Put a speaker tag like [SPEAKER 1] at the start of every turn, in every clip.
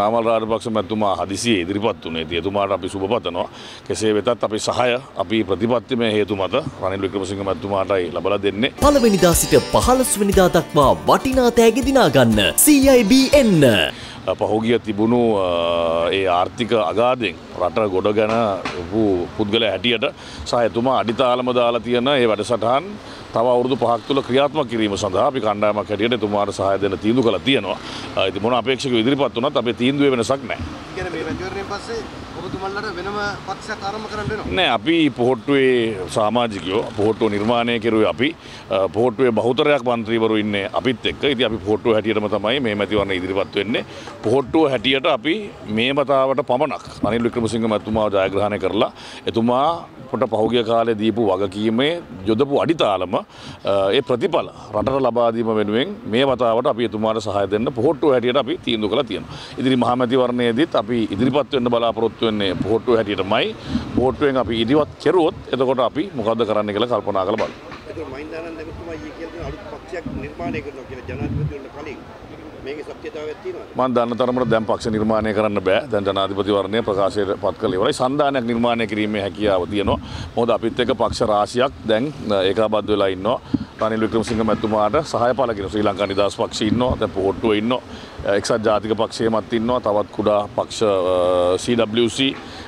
[SPEAKER 1] නාමල් රාජපක්ෂ මැතිතුමා හදිසියේ ඉදිරිපත් වුණේ. ඉතින් එතුමාට අපි සුබ පතනවා. කෙසේ වෙතත් අපි සහාය අපි ප්‍රතිපත්තිමය හේතු මත රනිල් වික්‍රමසිංහ මැතිතුමාටයි ලබලා දෙන්නේ.
[SPEAKER 2] පළවෙනිදා සිට පහළොස්වනිදා දක්වා වටිනා තෑගි දිනාගන්න CIBN.
[SPEAKER 1] පහුගිය තිබුණු ඒ ආර්ථික අගාදෙන් රට ගොඩ ගැන පුද්ගල හැටියට සහයතුමා අඩිතාලම දාලා තියෙන ඒ වැඩසටහන් තව අවුරුදු පහක් තුළ ක්‍රියාත්මක කිරීම සඳහා අපි කණ්ඩායමක් හැටියට එතුමාට සහාය දෙන්න තීන්දුව කළා තියෙනවා. ඉතින් මොන අපේක්ෂකව ඉදිරිපත් වුණත් අපේ තීන්දුවේ වෙනසක් නැහැ.
[SPEAKER 3] කියන්නේ මේ මැතිවරණයෙන් පස්සේ ඔබතුමන්ලට වෙනම පක්ෂයක් ආරම්භ කරන්න වෙනවා.
[SPEAKER 1] නෑ අපි පොහොට්ටුවේ සාමාජිකයෝ පොහොට්ටුව නිර්මාණය කෙරුවේ අපි පොහොට්ටුවේ බහුතරයක් මන්ත්‍රීවරු ඉන්නේ අපිත් එක්ක. ඉතින් අපි පොහොට්ටුව හැටියටම තමයි මේ මැතිවරණ ඉදිරිපත් වෙන්නේ. පොහොට්ටුව හැටියට අපි මේ මතාවට පමණක් රනිල් වික්‍රමසිංහ මැතිතුමාව ජයග්‍රහණය කරලා එතුමා පොට පහුගිය කාලේ දීපු වගකීමේ යොදපු අඩිතාලම ඒ ප්‍රතිඵල රටට ලබාදීම වෙනුවෙන් මේ වතාවට අපි එතුමාට සහය දෙන්න පොහොට්ටුව හැටියට අපි තීන්දුව කළා තියෙනවා. ඉදිරි මහමැතිවරණයේදීත් අපි ඉදිරිපත් වෙන්න බලාපොරොත්තු වෙන්නේ පොහොට්ටුව හැටියටමයි. පොහොට්ටුවෙන් අපි ඉදිරිපත් කෙරුවොත් එතකොට අපි මොකද්ද කරන්න කියලා කල්පනා කරලා බලමු.
[SPEAKER 3] ඒක මහින්දානන්ද එතුමා ඊයේ කියලා තියෙන අලුත් පක්ෂයක් නිර්මාණය කරනවා කියලා ජනාධිපතිවරණ කලින් මේකේ සත්‍යතාවයක් තියෙනවද?
[SPEAKER 1] මම දන්න තරමට දැන් පක්ෂ නිර්මාණය කරන්න බෑ. දැන් ජනාධිපතිවරණය ප්‍රකාශයට පත් කළ ඉවරයි. සන්දානයක් නිර්මාණය කිරීමේ හැකියාව තියෙනවා. මොකද අපිත් එක්ක පක්ෂ රාශියක් දැන් ඒකාබද්ධ වෙලා ඉන්නවා. රනිල් වික්‍රමසිංහ මැතිතුමාට සහාය පළකින ශ්‍රී ලංකා නිදහස් පක්ෂය ඉන්නවා. දැන් පොහොට්ටුව ඉන්නවා. එක්සත් ජාතික පක්ෂයමත් ඉන්නවා. තවත් කුඩා පක්ෂ CWC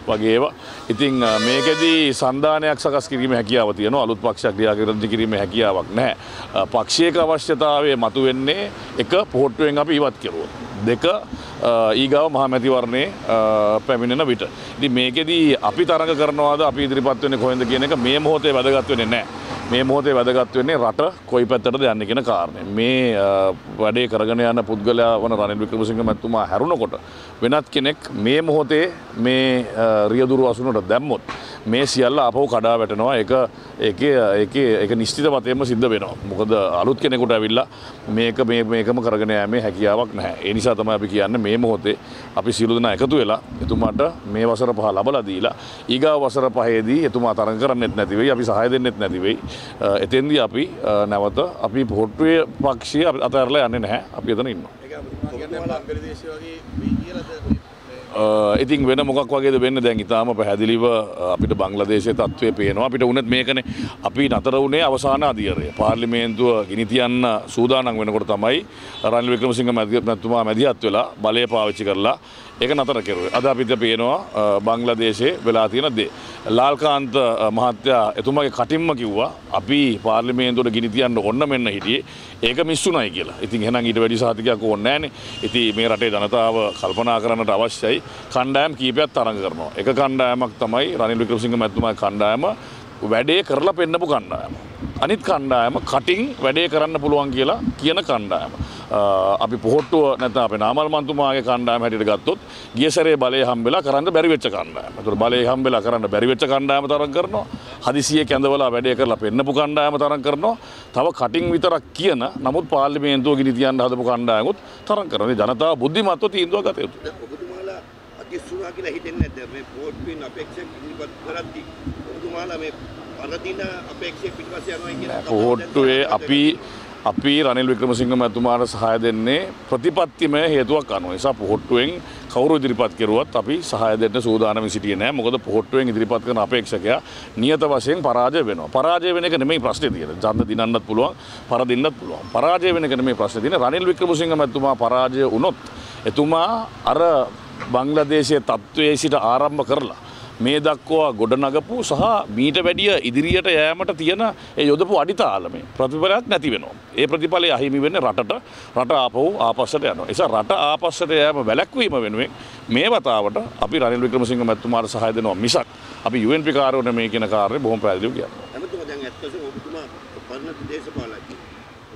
[SPEAKER 1] වගේ ඒවා. ඉතින් මේකෙදී සන්දානයක් සකස් කිරීම හැකියාව තියෙනවා. අලුත් පක්ෂයක් ක්‍රියාකරණය කිරීමේ හැකියාවක් නැහැ. පක්ෂයක අවශ්‍යතාවය මතුවෙන්නේ එක පොහොට්ටුවෙන් අපි ඉවත් කෙරුවොත්. දෙක ඊගාව මහමැතිවරණේ පැමිණෙන විට. ඉතින් මේකෙදී අපි තරඟ කරනවාද අපි ඉදිරිපත් වෙන්නේ කොහෙන්ද කියන එක මේ මොහොතේ වැදගත් වෙන්නේ නැහැ. මේ මොහොතේ වැදගත් වෙන්නේ රට කොයි පැත්තටද යන්නේ කියන කාරණය. මේ වැඩේ කරගෙන යන පුද්ගලයා වන රනිල් වික්‍රමසිංහ මැතිතුමා හැරුණකොට වෙනත් කෙනෙක් මේ මොහොතේ මේ රියදුරු අසුනට දැම්මොත් මේ සියල්ල අපහු කඩා වැටෙනවා ඒක ඒකේ ඒකේ ඒක නිශ්චිත වතයෙන්ම සිද්ධ වෙනවා. මොකද අලුත් කෙනෙකුට ඇවිල්ලා මේක මේ මේකම කරගෙන යෑමේ හැකියාවක් නැහැ. ඒ නිසා තමයි අපි කියන්නේ මේ මොහොතේ අපි සියලු දෙනා එකතු වෙලා එතුමාට මේ වසර පහ ලබලා දීලා ඊගා වසර පහේදී එතුමා තරඟ කරන්නෙත් නැති වෙයි අපි සහාය දෙන්නෙත් නැති වෙයි. එතෙන්දී අපි නැවත අපි පොට්ටුවේ පක්ෂය අතහැරලා යන්නේ නැහැ. අපි එතන ඉන්නවා.
[SPEAKER 3] ඒක කියන්නේ බංගලදේශය වගේ වෙයි කියලාද
[SPEAKER 1] ඉතින් වෙන මොකක් වගේ වෙන්න? දැන් ඉතාම පැහැදිලිව අපිට බංලදේශය තත්ත්වය පේනවා. අපිට උනත් මේකන. අපි නතර වුණේ අවසාන අධියරය පාර්ලිමේන්තුව ගිනිතියන්න සූදානන් වෙනකොට තමයි රනිල් වික්‍රමසිංහ මැතිතුමා මැදිහත් වෙලා බලය පාවිච්චි කරලා ඒක නතර කෙරුවේ. අද අපිට පේනවා බංග්ලාදේශයේ වෙලා තියෙන දේ. ලාල්කාන්ත මහත්තයා එතුමාගේ කටින්ම කිව්වා අපි පාර්ලිමේන්තුවට ගිනි තියන්න ඔන්න මෙන්න හිටියේ. ඒක මිස්සුණයි කියලා. ඉතින් එහෙනම් ඊට වැඩි සහතිකයක් ඕනේ නැහනේ. ඉතින් මේ රටේ ජනතාව කල්පනා කරන්නට අවශ්‍යයි. කණ්ඩායම් කීපයක් තරඟ කරනවා. එක කණ්ඩායමක් තමයි රනිල් වික්‍රමසිංහ මැතිතුමාගේ කණ්ඩායම වැඩේ කරලා පෙන්නපු කණ්ඩායම. අනිත් කණ්ඩායම කටින් වැඩේ කරන්න පුළුවන් කියලා කියන කණ්ඩායම. අපි පොහොට්ටුව නැත්නම් අපේ නාමල් මන්තුමාගේ කණ්ඩායම හැටියට ගත්තොත් ගිය සැරේ බලය හම්බෙලා කරන්න බැරි වෙච්ච කණ්ඩායම. ඒතකොට බලය හම්බෙලා කරන්න බැරි වෙච්ච කණ්ඩායම තරම් කරනවා. හදිසියෙ කැඳවලා වැඩේ කරලා පෙන්නපු කණ්ඩායම තරම් කරනවා. තව කටින් විතරක් කියන නමුත් පාර්ලිමේන්තුව ගිනි තියන්න හදපු කණ්ඩායමුත් තරම් කරනවා. ජනතාව බුද්ධිමත්ව තීන්දුවක් ගත යුතුයි.
[SPEAKER 3] ඔබතුමාලා අතිස්සුනා කියලා හිතෙන්නේ නැද්ද මේ පොට්ටුවෙන් අපේක්ෂා ඉදිරිපත් කරද්දී ඔබතුමාලා මේ පරදින අපේක්ෂා පිටිපස්සේ යනවා කියලා
[SPEAKER 1] පොහොට්ටුවේ අපි අපි රනිල් වික්‍රමසිංහ මැතිතුමාට සහාය දෙන්නේ ප්‍රතිපත්තිමය හේතුවක් අනුව. නිසා පොහොට්ටුවෙන් කවුරු ඉදිරිපත් කෙරුවත් අපි සහාය දෙන්න සූදානම් සිටියේ නැහැ. මොකද පොහොට්ටුවෙන් ඉදිරිපත් කරන අපේක්ෂකයා නියත වශයෙන් පරාජය වෙනවා. පරාජය වෙන එක නෙමෙයි ප්‍රශ්නේ තියෙන්නේ. ඡන්ද දිනන්නත් පුළුවන්, පරදින්නත් පුළුවන්. පරාජය වෙන එක නෙමෙයි ප්‍රශ්නේ තියෙන්නේ. රනිල් වික්‍රමසිංහ මැතිතුමා පරාජය වුණොත් එතුමා අර බංග්ලාදේශයේ තත්ත්වයේ සිට ආරම්භ කරලා මේ දක්වා ගොඩනගපු සහ මීට වැඩිය ඉදිරියට යෑමට තියෙන ඒ යොදපු අඩිතාලමේ ප්‍රතිඵලයක් නැති වෙනවා. ඒ ප්‍රතිඵලය අහිමි වෙන්නේ රටට රට ආපහු ආපස්සට යනවා. ඒ නිසා රට ආපස්සට යෑම වැළැක්වීම වෙනුවෙන් මේ වතාවට අපි රනිල් වික්‍රමසිංහ මැතිතුමාට සහාය දෙනවා මිසක් අපි UNP කාර්යවලට මේ කියන කාර්යය බොහොම පැහැදිලිව කියනවා.
[SPEAKER 3] එමතුමා දැන් ඇත්තටම ඔබතුමා පරණ දේශපාලකයෙක්.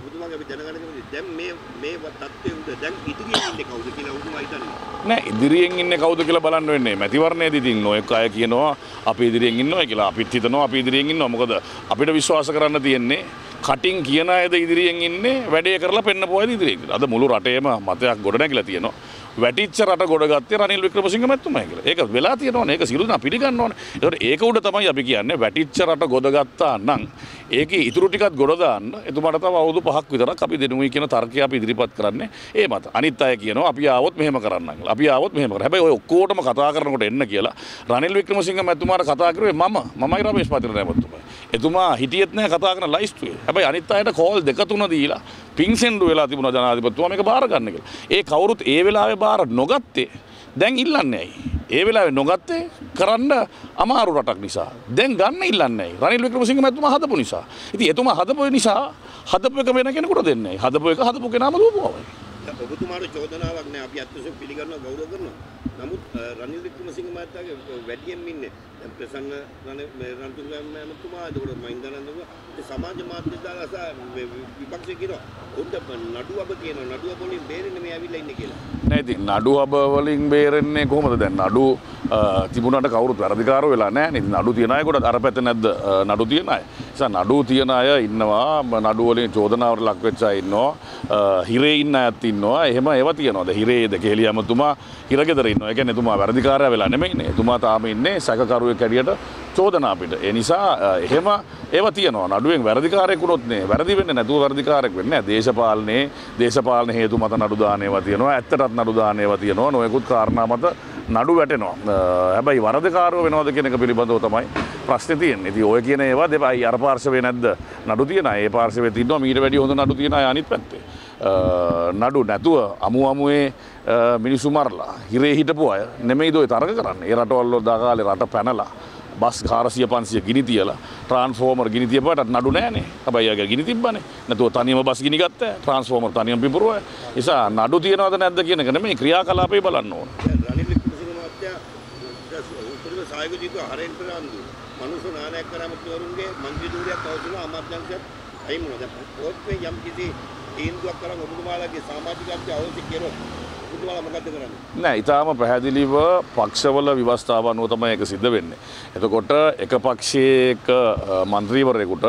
[SPEAKER 3] ඔබතුමාගේ අපි දැනගන්න කැමතියි දැන් මේ මේ තත්ත්වයේ උඩ දැන් ඉදිරියෙන් ඉන්නේ කවුද කියලා ඔබතුමා හිතන්නේ?
[SPEAKER 1] නෑ ඉදිරියෙන් ඉන්නේ කවුද කියලා බලන්න වෙන්නේ මැතිවරණයේදී ඉතින් නොයෙක් අය කියනවා අපි ඉදිරියෙන් ඉන්නවා කියලා අපිත් හිතනවා අපි ඉදිරියෙන් ඉන්නවා මොකද අපිට විශ්වාස කරන්න තියෙන්නේ කටින් කියන අයද ඉදිරියෙන් ඉන්නේ වැඩේ කරලා පෙන්නපු අයද ඉදිරියෙන් ඉන්නවා. අද මුළු රටේම මතයක් ගොඩනැගිලා තියෙනවා වැටිච්ච රට ගොඩගත්තේ රනිල් වික්‍රමසිංහ මැතිතුමා කියලා. ඒක වෙලා තියෙනවා ඒක සිරුදා පිළිගන්න ඕනේ. ඒකට ඒක උඩ තමයි අපි කියන්නේ වැටිච්ච රට ගොඩගත්තා නම් ඒකේ ඉතුරු ටිකත් ගොඩ දාන්න එතුමාට තව අවුරුදු පහක් විතරක් අපි දෙනුයි කියන තර්කය අපි ඉදිරිපත් කරන්නේ ඒ මත. අනිත් අය කියනවා අපි ආවොත් මෙහෙම කරන්න කියලා. අපි ආවොත් මෙහෙම කරන්න. හැබැයි ඔය ඔක්කොටම කතා කරනකොට එන්න කියලා රනිල් වික්‍රමසිංහ මැතිතුමාට කතා කරුවේ මම මමයි රමේෂ් පතිරණය මැතිතුමා. එතුමා හිටියෙත් නෑ කතා කරන ලයිස්තුවේ. හැබැයි අනිත් අයට කෝල් දෙක තුන දීලා පින්සෙන්ඩු වෙලා තිබුණා ජනාධිපතිතුමා මේක බාර ගන්න කියලා. ඒ කවුරුත් ඒ වෙලාවේ බාර නොගත්තේ දැන් ඉල්ලන්නේ ඇයි? ඒ වෙලාවේ නොගත්තේ කරන්න අමාරු රටක් නිසා. දැන් ගන්න ඉල්ලන්නේ ඇයි? රනිල් වික්‍රමසිංහ මැතිතුමා හදපු නිසා. ඉතින් එතුමා හදපු නිසා හදපු එක වෙන කෙනෙකුට දෙන්නේ නැහැ. හදපු එක හදපු කෙනාම දුවපුවමයි.
[SPEAKER 3] ඔබතුමාට චෝදනාවක් නෑ. අපි අත්‍යවශ්‍ය පිළිගන්නවා ගෞරව කරනවා. නමුත් අ, රනිල් වික්‍රමසිංහ මහතාගේ වැඩියෙන් ඉන්නේ දැන් ප්‍රසන්න රණතුංග මහතුමා ඒකට මහින්දානන්දතුමා ඒ සමාජ මාධ්‍ය දාලා සා විපක්ෂ කියනවා උන්ට නඩු අබ කියනවා නඩු අබ වලින් බේරෙන්න මේ ඇවිල්ලා ඉන්නේ කියලා.
[SPEAKER 1] නෑ ඉතින් නඩු අබ වලින් බේරෙන්නේ කොහොමද? දැන් නඩු අ, තිබුණාට කවුරුත් වැරදිකාරෝ වෙලා නැහැ නේද නඩු තියන අය කොට අර පැත්තේ නැද්ද? අ, නඩු තියන අය. නිසා නඩු තියන අය ඉන්නවා ම- නඩු වලින් චෝදනාවට ලක් වෙච්ච අය ඉන්නවා අ, හිරේ ඉන්න අයත් ඉන්නවා. එහෙම ඒවා තියනවා දැන් හිරේ දෙකේලිය ඇමතුමා හිරගෙදර ඉන්නවා. ඒ කියන්නේ එතුමා වැරදිකාරයා වෙලා නෙමෙයිනේ එතුමා තාම ඉන්නේ සැකකරුවෙක් හැටියට චෝදනා පිට ඒ නිසා අ, එහෙම ඒව තියනවා. නඩුවෙන් වැරදිකාරයෙක් වුණොත් නේ. වැරදි වෙන්නේ නැතුව වැරදිකාරයෙක් වෙන්නේ නැහැ. දේශපාලනේ දේශපාලන හේතු මත නඩු දාන ඒවා තියෙනවා. ඇත්තටත් නඩු දාන ඒවා තියෙනවා. නොයෙකුත් කාරණා මත නඩු වැටෙනවා. අ, හැබැයි වරදකාරව වෙනවද කියන එක පිළිබඳව තමයි ප්‍රශ්නේ තියෙන්නේ. ඉතින් ඔය කියන ඒවා දෙපයි අර පාර්ශවයේ නැද්ද? නඩු තියන අය. ඒ පාර්ශවයේ තියෙනවා මීට වැඩි හොඳ නඩු තියන අය අනිත් පැත්තේ. අ, නඩු නැතුව අමු අමුවේ අ, මිනිස්සු මරලා හිරේ හිටපු අය නෙමෙයිද ඔය තරග කරන්නේ? ඒ රටවල් වල දාකාලේ රට පැනලා බස් කාරසිය පන්සිය ගිනි තියලා ට්‍රන්ස්ෆෝර්මර් ගිනි තියපට නඩු නෑනේ හැබැයි අය ගිනි තිබ්බනේ. නැතුව තනියම බස් ගිනි ගත්තා ට්‍රන්ස්ෆෝර්මර් තනියම පිපුරුවා. නිසා නඩු තියනවද නැද්ද කියන එක නෙමෙයි ක්‍රියාකලාපේ බලන්න ඕන
[SPEAKER 3] දැන් රනිල් වික්‍රමසිංහ මහත්තයා උපරිම සහයෝග දීපු හරෙන් ප්‍රාන්දු මනුෂ්‍ය නායක කරමතුරුන්ගේ මන්ත්‍රී ධූරයක් අවසන් අමාත්‍යංශයත් අයින් වුණා. දැන් පොත්ේ යම් කිසි තීන්දුවක් කරන් ඔබතුමාලගේ සමාජිකත්වය අවශ්‍ය කෙරොත් ඔබතුමාලා මොකද කරන්නේ?
[SPEAKER 1] නෑ ඉතාම පැහැදිලිව පක්ෂවල විවස්ථාව අනුව තමයි එක සිද්ධ වෙන්නේ. එතකොට එක පක්ෂයක මන්ත්‍රීවරයෙකුට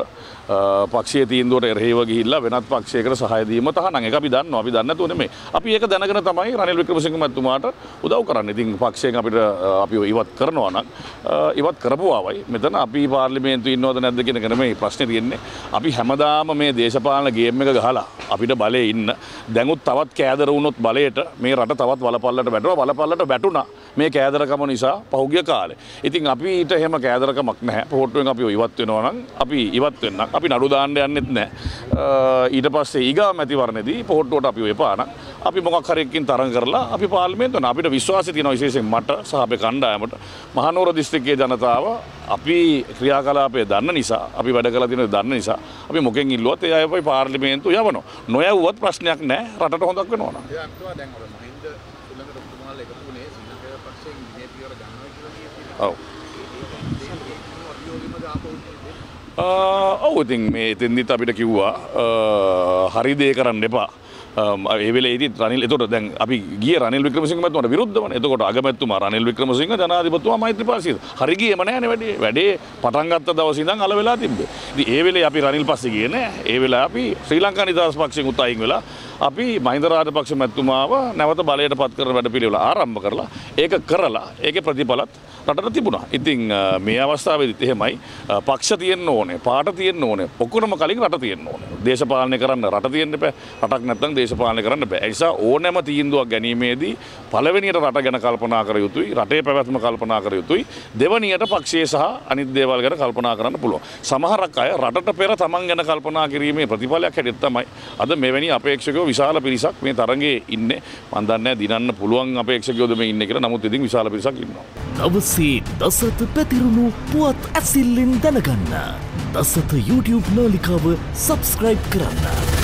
[SPEAKER 1] පක්ෂයේ තීන්දුවට එරෙහිව ගිහිල්ලා වෙනත් පක්ෂයකට සහාය දීම තහනම් ඒක අපි දන්නවා අපි දන්නේ නැතුව නෙමෙයි. අපි ඒක දැනගෙන තමයි රනිල් වික්‍රමසිංහ මැතිතුමාට උදව් කරන්නේ. ඉතින් පක්ෂයෙන් අපිට අ, අපි ඉවත් කරනවා නම් අ, ඉවත් කරපුවාවයි. මෙතන අපි පාර්ලිමේන්තුවේ ඉන්නවද නැද්ද කියන එක නෙමෙයි ප්‍රශ්නේ තියෙන්නේ. අපි හැමදාම මේ දේශපාලන ගේම් එක ගහලා අපිට බලේ ඉන්න දැනුත් තවත් කෑදර වුණොත් බලයට මේ රට තවත් වලපල්ලට වැටුවා වලපල්ලට වැටුණා මේ කෑදරකම නිසා පහුගිය කාලේ. ඉතින් අපිට එහෙම කෑදරකමක් නැහැ. පොහොට්ටුවෙන් අපි ඉවත් වෙනවා නම් අපි ඉවත් වෙන්න. අපි නඩු දාන්න යන්නෙත් නැහැ. ඊට පස්සේ ඊගා මැතිවරණයේදී පොහොට්ටුවට අපි එපා නම් අපි මොකක් හරි එකකින් තරඟ කරලා අපි පාර්ලිමේන්තුවේ අපිට විශ්වාසය තියෙනවා විශේෂයෙන් මට සහ අපේ කණ්ඩායමට මහනුවර දිස්ත්‍රික්කයේ ජනතාව අපි ක්‍රියාකලාපය දන්න නිසා අපි වැඩ කළ තියෙන දන්න නිසා අපි මොකෙන් ඉල්ලුවත් ඒ අය අපි පාර්ලිමේන්තුව යවනවා. නොයවුවත් ප්‍රශ්නයක් නැහැ රටට හොඳක් වෙනවා නම්.
[SPEAKER 4] Uh,
[SPEAKER 1] ඔව් ඉතින් මේ එතෙන්දිත් අපිට කිව්වා අ, හරි දේ කරන්න එපා. Um, ඒවෙලේදී රනිල් එතකොට දැන් අපි ගිය රනිල් වික්‍රමසිංහ මැතිතුමාට විරුද්ධවනේ. එතකොට අගමැතිතුමා රනිල් වික්‍රමසිංහ ජනාධිපතිතුමා මෛත්‍රීපාල සිරිසේන. හරි ගියේම නෑනේ වැඩේ. වැඩේ පටන් ගත්ත දවසේ ඉඳන් අල වෙලා තිබ්බේ. ඉතින් ඒ වෙලේ අපි රනිල් පස්සේ ගියේ නෑ. ඒ වෙලාව අපි ශ්‍රී ලංකා නිදහස් පක්ෂයෙන් උත් අයින් වෙලා අපි මහින්ද රාජපක්ෂ මැතිතුමාව නැවත බලයට පත් කරන වැඩපිළිවෙල ආරම්භ කරලා ඒක කරලා ඒකේ ප්‍රතිඵලත් රටට තිබුණා. ඉතින් අ, මේ අවස්ථාවේදීත් එහෙමයි අ, පක්ෂ තියෙන්න ඕනේ, පාට තියෙන්න ඕනේ. ඔක්කොම කලින් රට තියෙන්න ඕනේ. දේශපාලනය කරන්න රට තියෙන්න බෑ. රටක් නැත්නම් දේශපාලනය කරන්න බෑ. ඒ නිසා ඕනෑම තීන්දුවක් ගැනීමේදී පළවෙනියට රට ගැන කල්පනා කර යුතුයි, රටේ පැවැත්ම කල්පනා කර යුතුයි. දෙවනියට පක්ෂයේ සහ අනිත් දේවල් ගැන කල්පනා කරන්න පුළුවන්. සමහරක් අය රටට පෙර තමන් ගැන කල්පනා කිරීමේ ප්‍රතිඵලයක් හැටියට තමයි අද මෙවැනි අපේක්ෂකයෝ විශාල පිරිසක් මේ තරඟේ ඉන්නේ. මන් දන්නේ නැහැ දිනන්න පුළුවන් අපේක්ෂකයෝද මේ ඉන්නේ කියලා. නමුත් ඉතින් විශාල පිරිසක් ඉන්නවා.
[SPEAKER 2] දවසේ දසත පැතිරුණු පුවත් ඇසිල්ලෙන් දැනගන්න. දසත YouTube නාලිකාව සබස්ක්‍රයිබ් කරන්න.